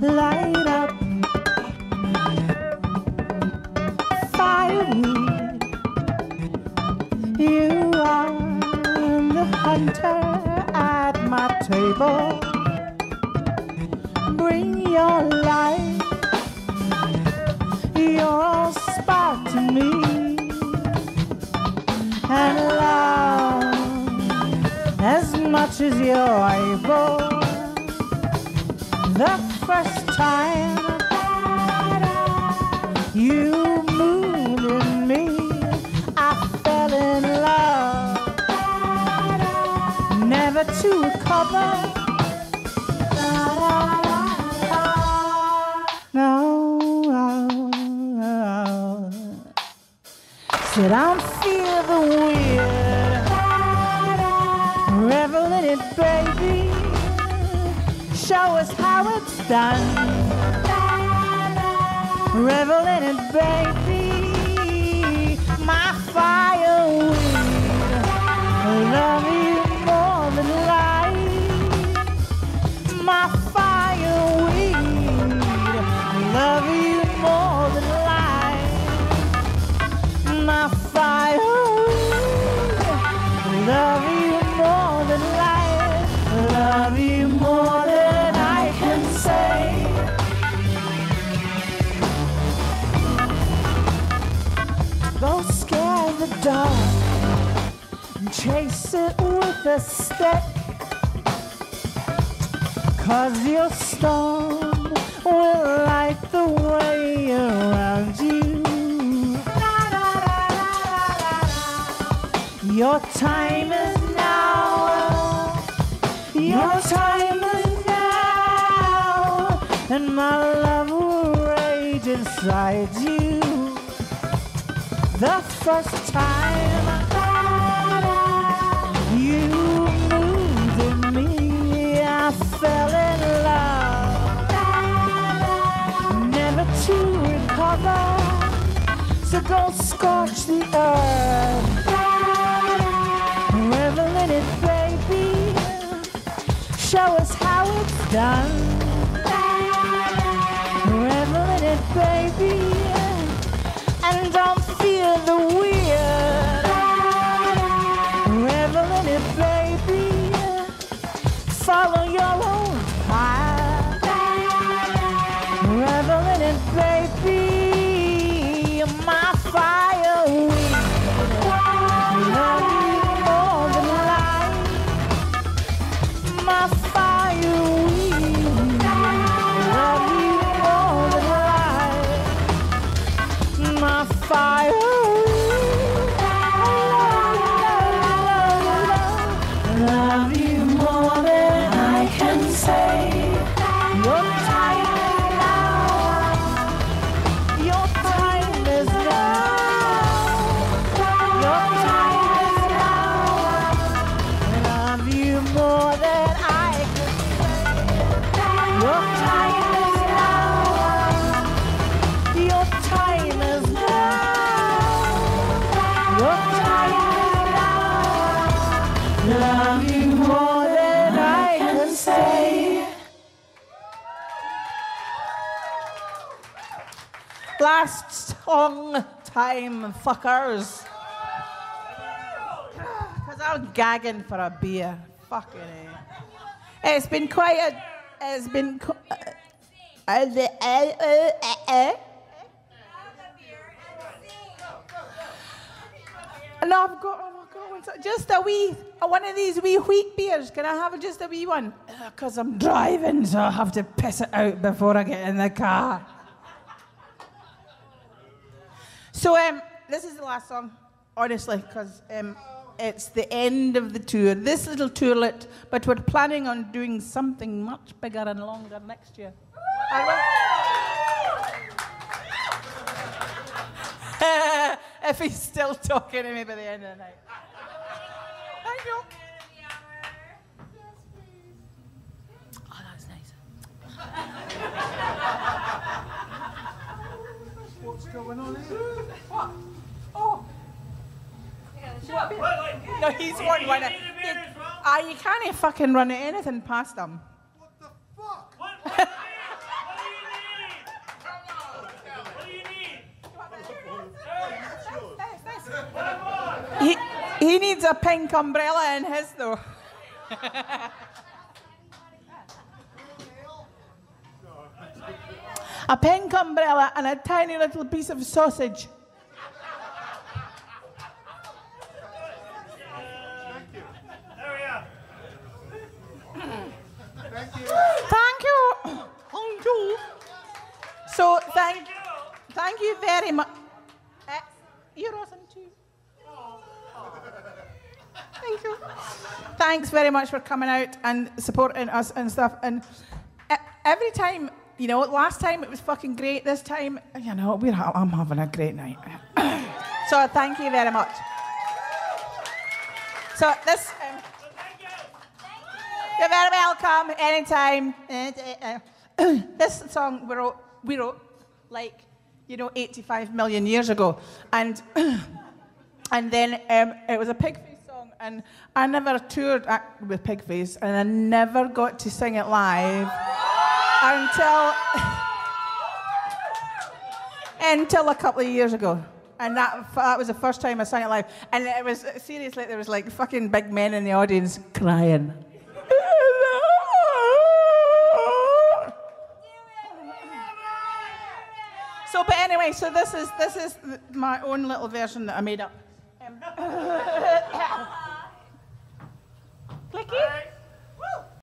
light up. Fireweed, you are the hunter at my table. Bring your light, your spark to me, and love as much as you're able. The first time I you moved in me, I fell in love, never to recover. No. Said I'm feel the wind, revel in it, baby. Show us how it's done. Revel in it, baby. Dog and chase it with a stick. Cause your storm will light the way around you. Your time is now. Your time is now. And my love will rage inside you. The first time you moved in me, I fell in love, never to recover. So go scorch the earth, revel in it, baby. Show us how it's done. Revel in it, baby Last song time, fuckers. Because I'm gagging for a beer. Fucking A. It's been quite a. It's been. qu- Uh, uh, uh, uh, uh, uh. No, I've got, oh my God, one just a wee, uh, one of these wee wheat beers. Can I have just a wee one? Because I'm driving, so I have to piss it out before I get in the car. So, um, this is the last song, honestly, because um, it's the end of the tour. This little tourlet, but we're planning on doing something much bigger and longer next year. If he's still talking to me by the end of the night. Thank you. Oh, that's nice. What's going on here? no, he's one you runner. Ah, you can't even fucking run anything past them. What the fuck? What, what, do, you, what do you need? Come on, He, he needs a pink umbrella in his, though. a pink umbrella and a tiny little piece of sausage. Uh, you're awesome too. Thank you. Thanks very much for coming out and supporting us and stuff. And every time, you know, last time it was fucking great. This time, you know, we're ha- I'm having a great night. so thank you very much. So this. Um, you're very welcome anytime. this song we wrote, we wrote like, you know, 85 million years ago. And, and then um, it was a Pigface song. And I never toured with Pigface, and I never got to sing it live until, until a couple of years ago. And that, that was the first time I sang it live. And it was, seriously, there was like fucking big men in the audience crying. But anyway, so this is this is my own little version that I made up. Um,